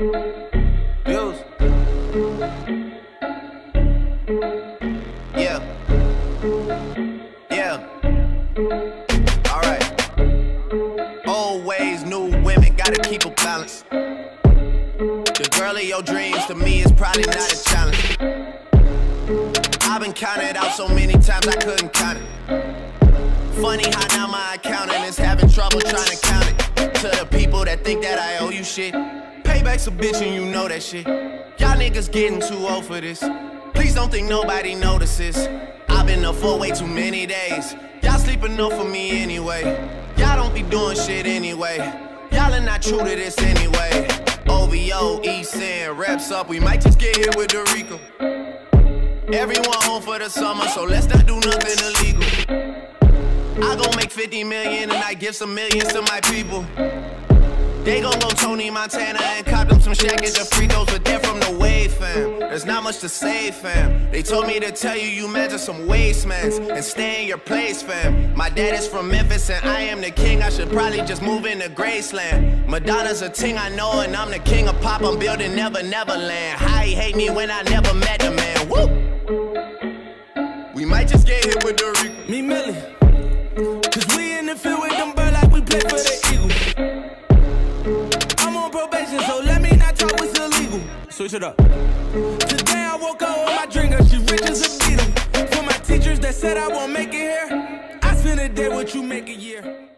Views. Yeah. Yeah. All right. Always new women gotta keep a balance. The girl of your dreams to me is probably not a challenge. I've been counted out so many times I couldn't count it. Funny how now my accountant is having trouble trying to count it. To the people that think that I owe you shit. A bitch and you know that shit. Y'all niggas getting too old for this. Please don't think nobody notices. I've been up for way too many days. Y'all sleep enough for me anyway. Y'all don't be doing shit anyway. Y'all are not true to this anyway. OVO, East End, reps up. We might just get hit with the Rico. Everyone home for the summer, so let's not do nothing illegal. I gon' make 50 million and I give some millions to my people. They gon' go Tony Montana and cop them some Shaq and free throws, but they're from the wave, fam. There's not much to say, fam. They told me to tell you you measure some wastemans and stay in your place, fam. My dad is from Memphis and I am the king. I should probably just move into Graceland. Madonna's a ting I know and I'm the king of pop. I'm building Never Neverland. How he hate me when I never met the man. Woo! We might just get hit with the. Me Millie. Cause we in the field with them Switch it up. Today I woke up with my drinker, she rich as a beetle. For my teachers that said I won't make it here, I spend a day what you make a year.